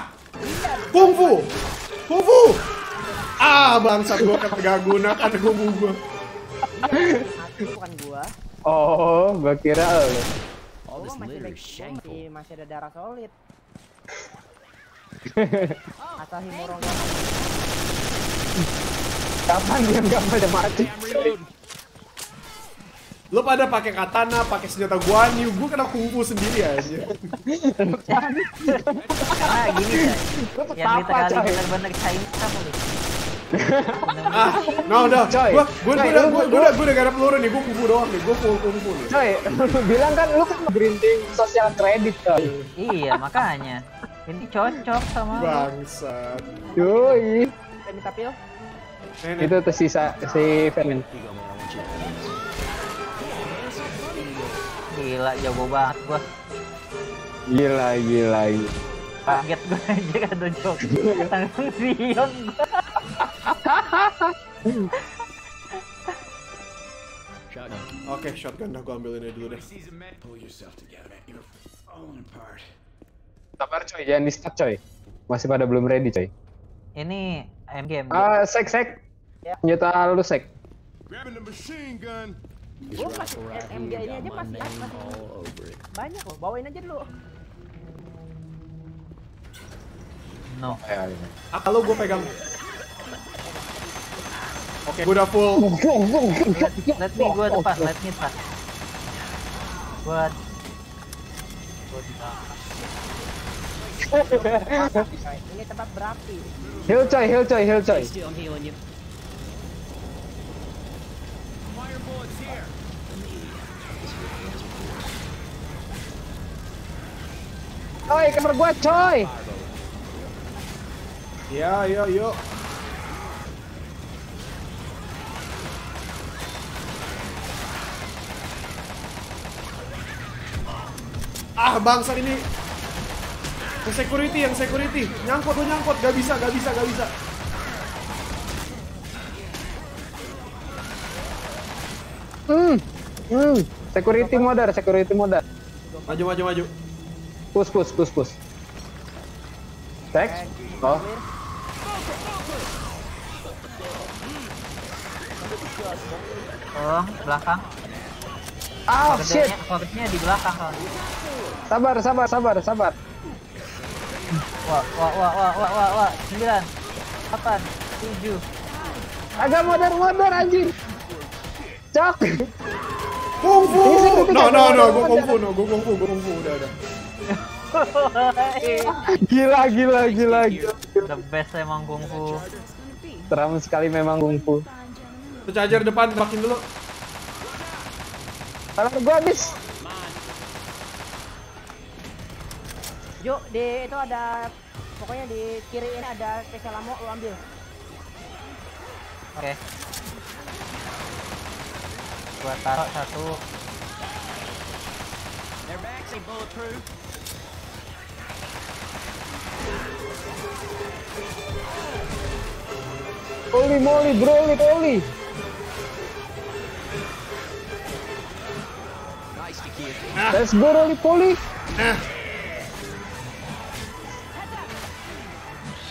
Kungfu! Kungfu! Ah, bangsat gue kagak guna kan kungfu gue. Mati bukan gua. Oh, gua kira Gua this masih masih, masih ada darah solid. Asal Himuro Kapan dia nggak pada mati? Lo pada pakai katana, pakai senjata guanyu, gue kena kungfu sendiri aja. Karena gini. Lu Yang coy. bener-bener Chinese kamu nih. Ah, no udah, Coy, gue gue coy, udah lu- gue lu- udah gak ada peluru nih, gue kungfu doang nih, gue full nih. Coy, lu bilang kan lu kan grinding sosial kredit, coy. Iya makanya. Ini cocok sama. Bangsat. Yoi. Kita minta pil. Itu tersisa si Fermin. Gila jago banget gua. Gila, gila, gila. Kaget gua <laughs> aja kan jok. Langsung Zion gua. Shotgun. Oke, shotgun dah gue ambil ini dulu deh. Sabar coy, jangan di start coy. Masih pada belum ready coy. Ini MG MG. Ah, sek sek. Senjata lu sek. Grabbing the machine gun. Gua masih MG ini aja masih masih banyak loh. Bawain aja dulu. No. Ah, kalau gue pegang. Oke, gue udah full. Let, let me gua depan, let me depan. Gua gua di. Coy, Ini tempat berapi. Heal coy, heal coy, heal coy. Coy, cover gua coy. Ya, yo, yo. Ah, bangsa ini. Yang security, yang security. Nyangkut, lu nyangkut. Gak bisa, gak bisa, gak bisa. Hmm. Hmm. Security modar, security modar. Maju, maju, maju. Push, push, push, push. Sek. Oh. Tolong belakang. Ah, shit. Kodenya, kodenya di belakang kan. Sabar, sabar, sabar, sabar. Wah, wah, wah, wah, wah, wah, wah. Sembilan, delapan, tujuh. Agak modar, modar anjing. Cok. Kungfu! No, no, no. modar. kungfu, no. Gue kungfu, gue kungfu. Udah, udah. Gila, <laughs> gila, gila, gila. The best emang kungfu. Seram sekali memang kungfu. Tuh charger depan, makin dulu. Kalau gua habis. Yuk, di itu ada pokoknya di kiri ini ada spesial ammo lu ambil. Oke. Gua taruh satu. Their backs ain't bulletproof. Holy moly, bro, holy kid. Let's go, holy poly.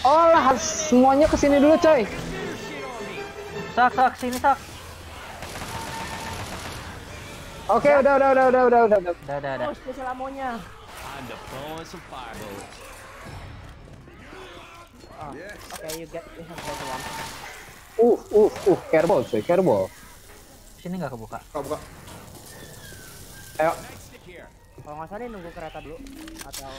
Oh lah, harus semuanya ke sini dulu, coy. Sak, sak, sini sak. Oke, udah, udah, udah, udah, udah, udah, udah. Udah, udah, udah. Oh, spesial amonya. Oh, oke, you get you have that one. Uh, uh, uh, kerbol, coy, kerbol. Sini nggak kebuka. Buka, buka. Ayo, kalau nggak salah nunggu kereta dulu atau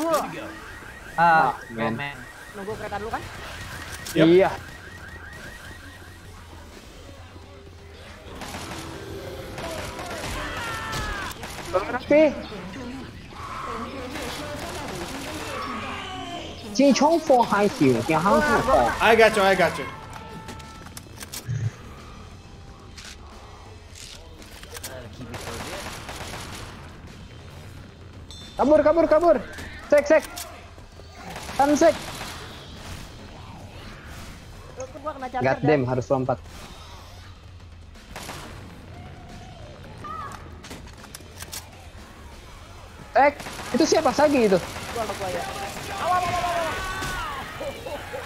Oh. Ah, men. Nunggu kereta dulu kan? Yep. Iya. Tolong sih. I got you, I got you. Kabur, kabur, kabur. Kan tuh gua kena charger. God damn, harus lompat. Sek, itu siapa Sagi itu? Gua gua ya.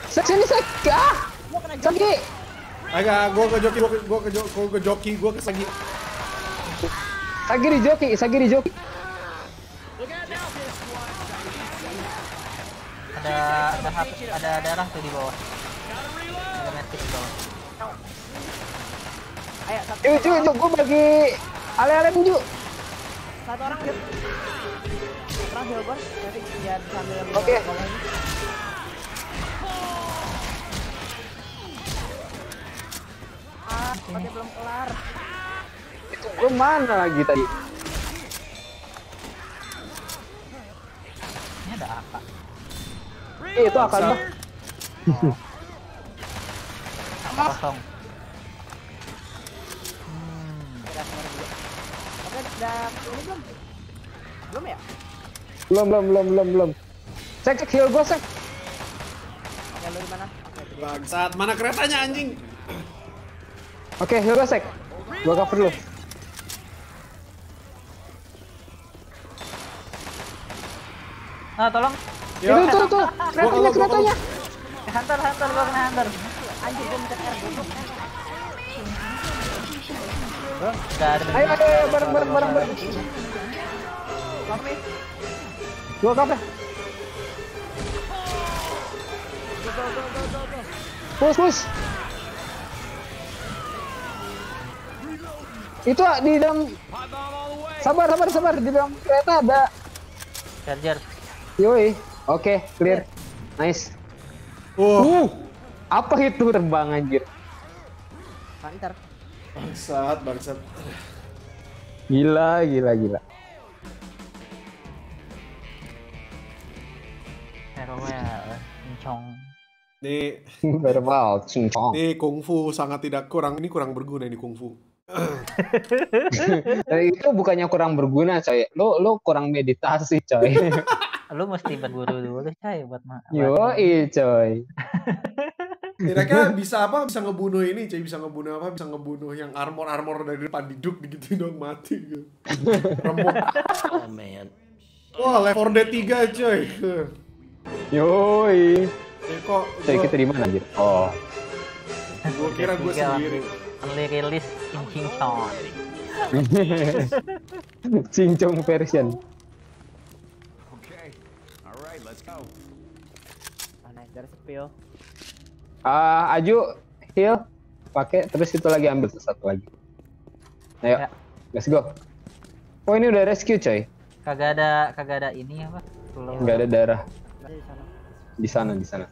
Sek sini sek. Ah, Gua kena Sagi. Agak, gua ke joki, gua ke, gua ke, jo- gua ke joki, gua ke sagi. Sagi di joki, Sagi di joki. Ada ada hap, ada darah tuh di bawah. Ada medkit di bawah. Ayo, satu, Yuk, yuk, yuk, gue bagi ale-ale menuju. satu orang. Satu orang heal gua. Nanti biar sambil Oke. ini. Ah, oke belum kelar. Itu gue mana lagi tadi? Eh, itu akan mah. Kosong. Udah kelar dulu. Oke, udah ini belum? Belum ya? Belum, belum, belum, belum, belum. Sek, sek, heal gue, sek. Oke, lu di mana? Bangsat, mana keretanya anjing? Oke, heal gue, sek. Gue cover lu. Nah, tolong. Ya. Itu, tuh, tuh. Keretanya, keretanya. Hunter, hunter, gua kena hunter. Anjir, gua mencet R Ayo, ayo, ayo, bareng, bareng, bareng, bareng. Kopi. Go, go. Push, push. Itu ah, di dalam sabar sabar sabar di dalam kereta ada charger. yoi oke clear nice Oh, uh apa itu terbang anjir Hunter. bangsat, bangsat. gila gila gila Farewell, Incong. Nih, verbal cincong nih kungfu sangat tidak kurang. Ini kurang berguna ini kungfu. <laughs> Eh, itu bukannya kurang berguna coy lo lo kurang meditasi coy <laughs> Lu mesti berburu dulu, coy, buat ma. buat- yoi coy <laughs> Kira-kira bisa apa? Bisa ngebunuh ini, cuy. Bisa ngebunuh apa? Bisa ngebunuh yang armor-armor dari depan diduk gitu dong mati gitu. <laughs> Remuk. Oh man. Wah, Left 4 Dead 3, coy. yoi Eh, kok coy gua, kita di mana anjir oh gua kira gue sendiri. Only release in Cincong. cincong <laughs> version Okay. All right, let's go. Ah, dari spill. ah aju heal pakai terus itu lagi ambil satu lagi ayo Ya. let's go oh ini udah rescue coy Kagak ada kagak ada ini apa? Tulang. nggak ada darah di sana di sana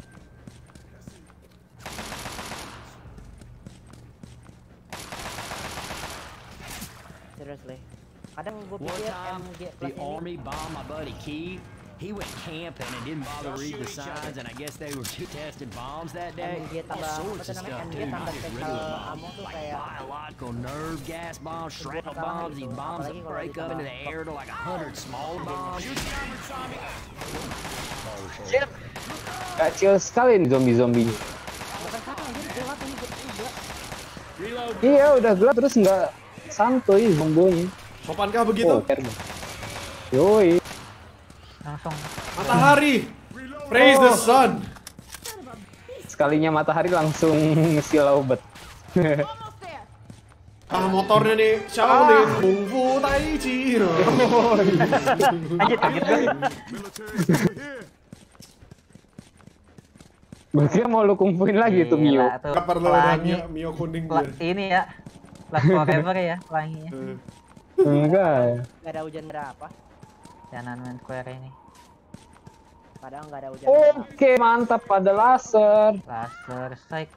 Seriously. Kadang gue pikir MG the plus ini He went camping and didn't bother to read the signs, and I guess they were too testing bombs that day. All sorts tuh of stuff, dude. He just ammo tuh like kayak biological nerve gas bombs, shrapnel bombs, these gitu. bombs that break up into the air to like a hundred small bombs. Kacil sekali nih gelap Iya udah gelap terus nggak santuy zombonya. Sopankah begitu? Oh. Yoi. Langsung. Matahari. Praise the sun. Sekalinya matahari langsung silau bet. <laughs> Ah motornya nih Shaolin Kung Fu Tai Chi. Anjir kaget gue. Berarti mau lu kumpulin lagi tuh Mio. Gak perlu. Mio, Mio kuning ini ya. Last forever ya pelanginya. <laughs> Eh, Enggak. nggak ada hujan berapa Tiananmen Square ini. padahal nggak ada hujan Oke, mantap pada laser. Laser strike.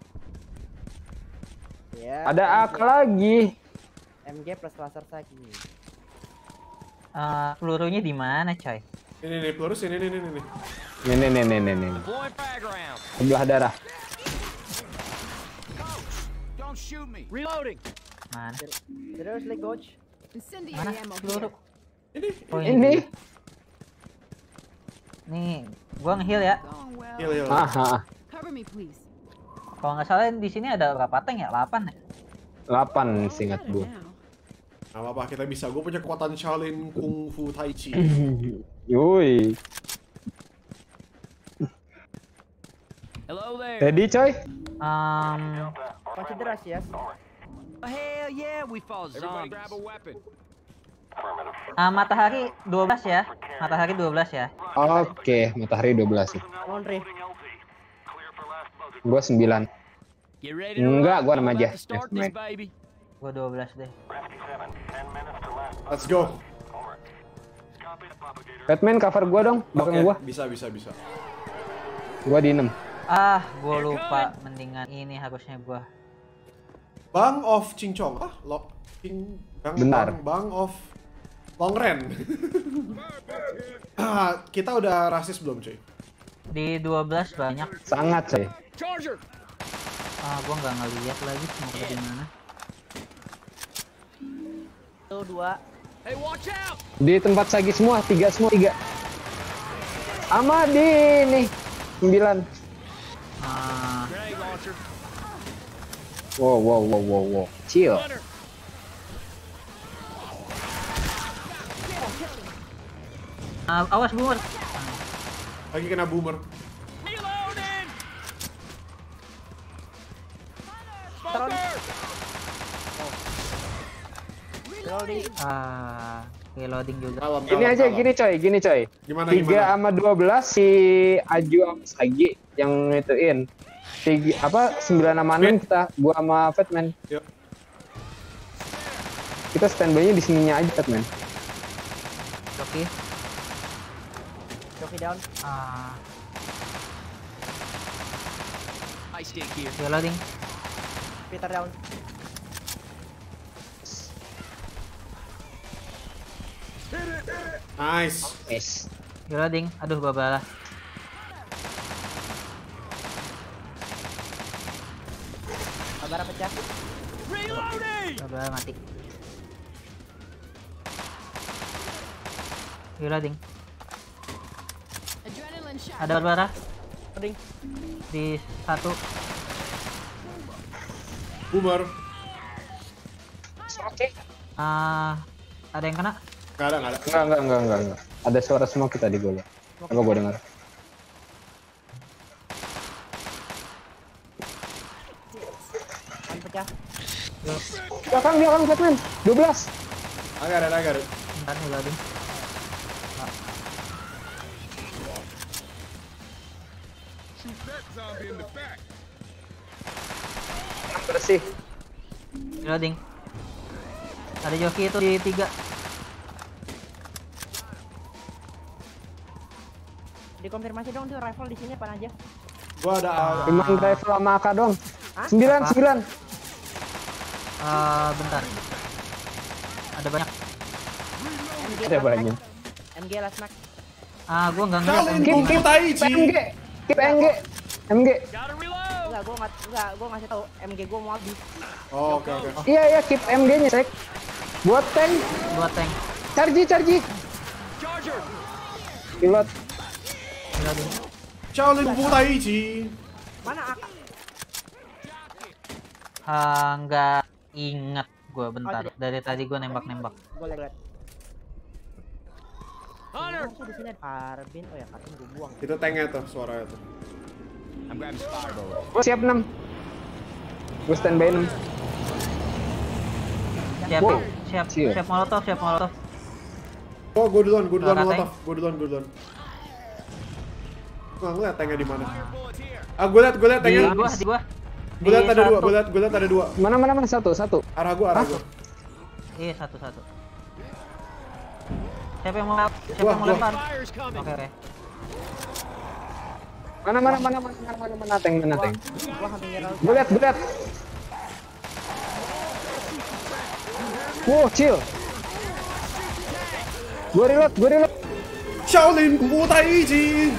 ya Ada AK lagi. MG plus laser sight ini Eh, pelurunya di mana, coy? Ini nih peluru sini nih nih nih. Nih nih nih nih nih. Sebelah darah. Don't shoot me. Reloading. Mana? seriously coach Mana peluru? Ini Oh, Ini. Nih, gua nge-heal ya. Heal heal. Ah, Cover me, please. Kalau nggak salah di sini ada berapa tank ya? 8 ya? 8 Oh, singkat gua. Gak apa-apa kita bisa. Gue punya kekuatan Shaolin Kung Fu Tai Chi. <laughs> Yoi. Hello there. Ready coy? Um, consider us yes Hell yeah, we Everybody zombies. grab a weapon. Ah, matahari 12 ya. Matahari 12 ya. Oke, matahari 12 ya. on Riff Gua 9. Get ready to Enggak, gua I'm enam about aja. Gua 12 deh. Let's go. Batman cover gua dong, belakang Oke, gua. bisa bisa bisa. Gua di 6. Ah, gua lupa. Mendingan ini harusnya gua. Bang of Cincong. Ah, lo King Bang Benar. Bang, Bang of Longren. ah, kita udah rasis belum, cuy? Di 12 banyak. Sangat coy. Charger. Ah, gua nggak ngeliat lagi mau ke mana. satu dua Hey, watch out. Di tempat sagi semua, tiga semua tiga. Sama di nih 9. Ah. Wow, wow, wow, wow, wow. Chill. Hunter. Ah, awas boomer. Lagi kena boomer. Smoker. Reloading. Ah, reloading juga. Kalem, Gini kalem, aja, kalem. gini coy, gini coy. Gimana, 3 gimana? sama 12 si Aju sama Sagi yang ituin. Tiga, apa 9 sama 6 kita gua sama Fatman. Yuk. Kita standby-nya di sininya aja Fatman. Oke. Joki down Ah, I stick here. reloading. Peter down Nice. Yes. Reloading. Aduh, babala. Abara pecah Reloading. Babala mati. Reloading. Ada Barbara Reloading di satu. Boomer. Oke. Ah, ada yang kena? Gak ada, gak ada. Enggak, enggak, enggak, enggak, enggak. Ada suara smoke tadi gua liat. Apa gua dengar? Kan pecah Belakang, belakang Fatman. 12. I got it, I got it. Bentar, reloading. Bersih. Reloading. Ada joki itu di tiga. dikonfirmasi dong tuh rifle di sini apa aja Gua ada Cuman rifle sama AK dong. Hah? 9, 9. Ah, bentar. Ada banyak. MG Ada banyak. MG last mag Ah, gua nggak. Shaolin Keep, keep, Taichi. MG, keep MG, MG. Enggak, gua nggak enggak, gua ngasih tahu MG gua mau habis. Oh, oke oke. Iya iya keep MG-nya sek. Buat tank, Buat tank. charge charge. Pilot. Reloading. Shaolin Kung Fu Taichi. Mana AK? Ah, nggak ingat gua bentar. Oh, Dari tadi gua nembak-nembak. Gua lihat. Hunter. Aku di sini ada Arbin. Oh ya, Arbin gua buang. Itu tanknya tuh suaranya tuh. I'm grabbing Spyro. Gua siap 6. Gua standby 6. Siap, Wow. siap, Siap. siap molotov, siap molotov. Oh, gue duluan, gue duluan molotov. Gue duluan, gue duluan. Gue ngeliat tanknya di mana. Ah, gue liat, gue liat Di tanknya. gua, di gua. Gue liat Di ada dua, satu. gue liat, gue liat ada dua. Mana mana mana satu satu. Arah gue, arah gue. Iya, satu-satu. Siapa yang mau siapa yang mau lempar? Oke, oke. Mana mana mana mana mana mana mana tank mana tank. Nyerang. Gua lihat gua lihat. Wow, chill. Gua reload, gua reload. Shaolin Kung Fu Taichi.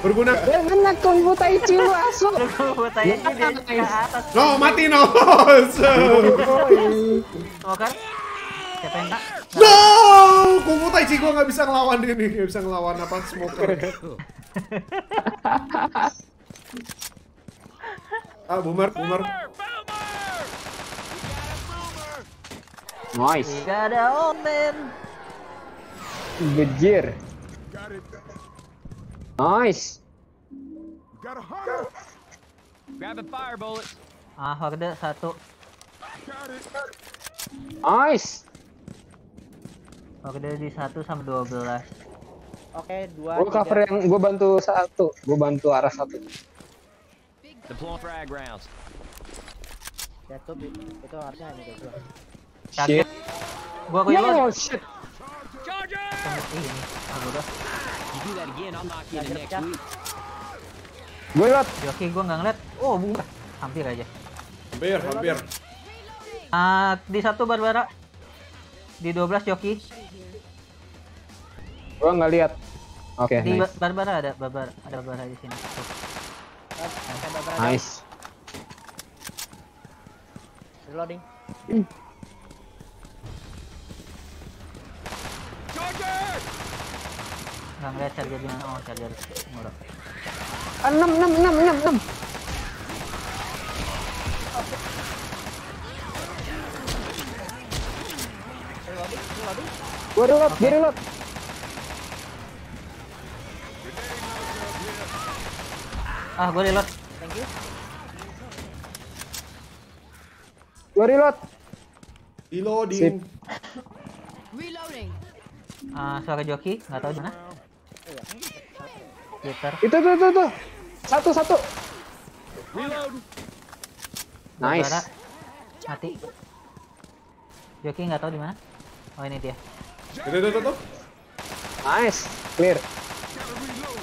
Berguna. Ya mana kung fu taichi lu asu. Tanya aja di ke atas. No, mati no. Smoker. Siapa yang tak? no, Kung Fu Taichi gue nggak bisa ngelawan ini, nggak bisa ngelawan apa smoker. <laughs> ah, boomer, boomer. Nice. Gak ada omen. Gejir. Nice. Grabbing fire bullets. Ah, horde satu. Nice. Horde di satu sama 12. Oke, dua. Gua tiga. cover yang gua bantu satu. Gua bantu arah satu. Deploying frag rounds. Jatuh, itu harusnya gua. Shit. Gua gua Yo, juga. shit. Ih, ini. Ah. You do that again, in the next week. Gua reload. Joki gua nggak ngeliat. Oh, bunga. Hampir aja. Hampir, hampir. Ah, di satu Barbara. Di 12 Joki. Gua nggak lihat. Oke, Di nice. Ba- Barbara ada Barbara, ada Barbara di sini. Barbara. Nice. Reloading. Nggak ngeliat charger di mana. Oh, charger murah. Ah, enam enam enam enam enam. Gua reload, reload. Ah, gua reload. Thank you. Gua reload. Reloading. Reloading. Ah, suara Joki, nggak tahu di mana. Twitter. Itu tuh tuh tuh. Satu satu. Nice. Barbara mati. Joki nggak tahu di mana. Oh, ini dia. Itu, itu, itu, tuh. Nice. Clear.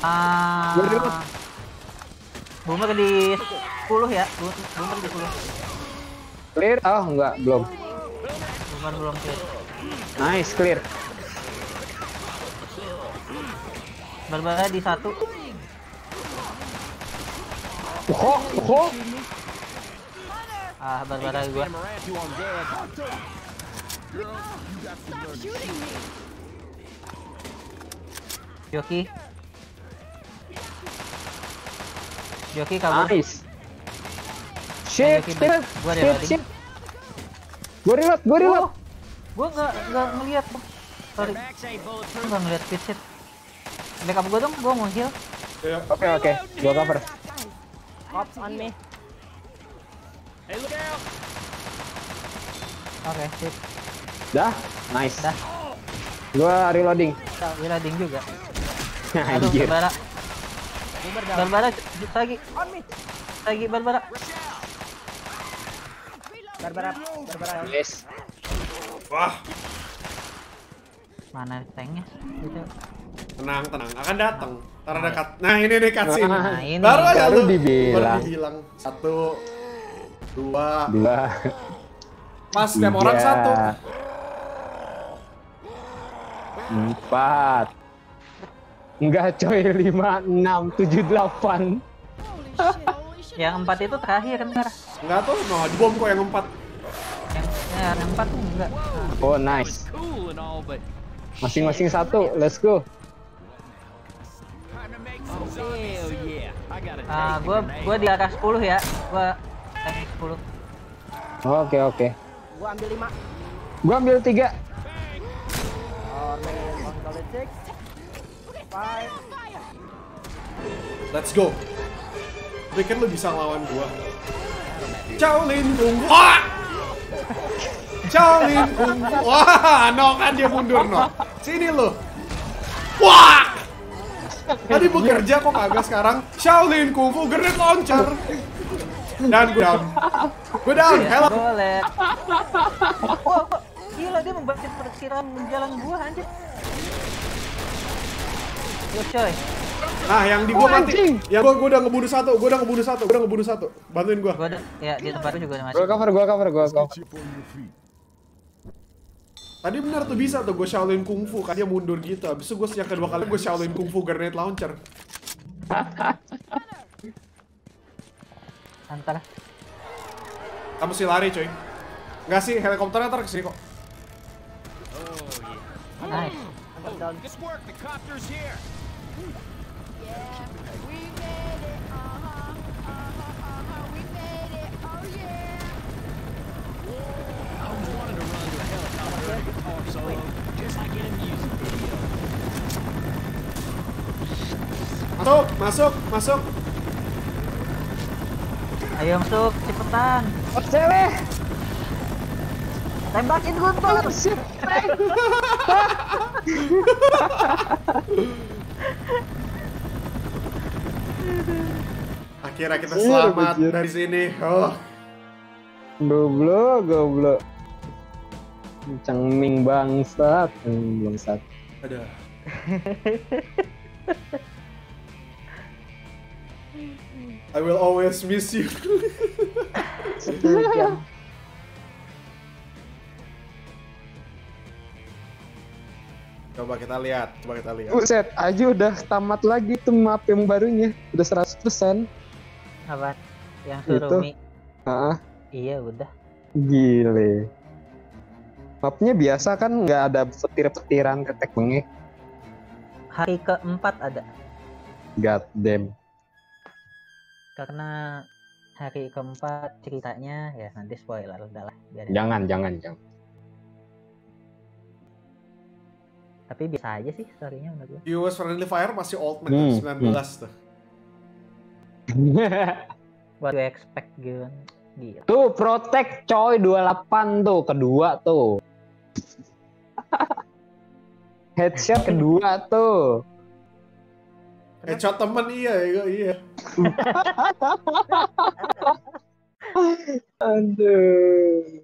Ah. Reload. Boomer di 10 ya. Boomer di 10. Clear. Oh, enggak, belum. Boomer belum clear. Nice, clear. Barbara di satu. Oh, oh. Ah, Barbara gua. Amaranth, you on dead. Joki. Kabur. Nice. Shit, shit, Kibai. Gua shit, reloading. shit. Gua reload, gua reload. Gua nggak nggak ngeliat. Sorry, gua bulletproof. nggak ngeliat pitch it. Backup gua dong, gua mau heal. Ya. Oke, oke. Gua cover. Cops on me. Hey, look out! Oke, sip. Dah, nice. Dah. Gua reloading. Reloading juga. <laughs> Aduh, Anjir. Barbara lagi. Lagi Barbara. Barbara. Barbara. Nice. Wah, Mana tanknya? Gitu. tenang, tenang. Akan datang. Ntar ada cut. Nah, ini nih cutscene. Nah, ini. Baru aja Baru lu. dibilang. Baru dibilang. Satu, dua. Dua. Pas setiap orang tiga. satu. Empat. Enggak coy, lima, enam, tujuh, delapan. Yang empat itu terakhir bener. Enggak tuh, no, bom kok yang empat. Yang, ya, yang empat tuh enggak. Oh nice. Masing-masing satu, let's go. Ah, gua gua di atas 10 ya. Gua rank 10. Oke oke. Gua ambil lima. Gua ambil tiga. Oh man, Five. Let's go. Pikir lu bisa lawan gua. Shaolin Kung Fu. Wah! Shaolin Kung Fu. Wah, no kan dia mundur no. Sini lu. Wah! Tadi bekerja kok kagak sekarang. Shaolin Kung Fu grenade launcher. Dan gue down. Gue down. Hello. Boleh. Gila dia membaca perkiraan jalan gua anjir. Coy. Nah, yang di gua mati. Yang gua, gua udah ngebunuh satu. Gua udah ngebunuh satu. Gua udah ngebunuh satu. Bantuin gua. Gua ada ya di tempat lu juga ada masih. Gua cover, gua cover, gua cover. Tadi benar tuh bisa tuh gue Shaolin Kung Fu kan dia mundur gitu. Habis itu gue yang kedua kali gue Shaolin Kung Fu grenade launcher. <laughs> Antar. Kamu sih lari coy. Enggak sih helikopternya ntar ke sini kok. Nice. Good work, the copter's here. I always wanted to run to a helicopter and talk solo, just like in a music video. Masuk, masuk, masuk. Ayo masuk cepetan. Oh, cewek. Tembakin Guntur. <laughs> <laughs> Akhirnya kita Iya, selamat bajir. dari sini. Oh, Goblok, goblok. Cengming bangsat, bangsat. ada. <laughs> I will always miss you. Coba kita lihat, coba kita lihat. Buset, aja udah tamat lagi tuh map yang barunya. Udah 100%. Apa? Yang Itu. Surumi. Heeh, Iya udah. gile. Mapnya biasa kan nggak ada petir-petiran ketek bengek. Hari keempat ada. God damn. Karena hari keempat ceritanya ya nanti spoiler udah lah. biarin. Jangan, jangan, jangan. Tapi biasa aja sih storynya menurut gue. US Friendly Fire masih old man Hmm, 19 tuh. <laughs> What you expect gitu. Gila. tuh, protect coy 28 tuh, kedua tuh. <laughs> Headshot kedua tuh. Headshot temen iya, iya, iya. <laughs> Aduh.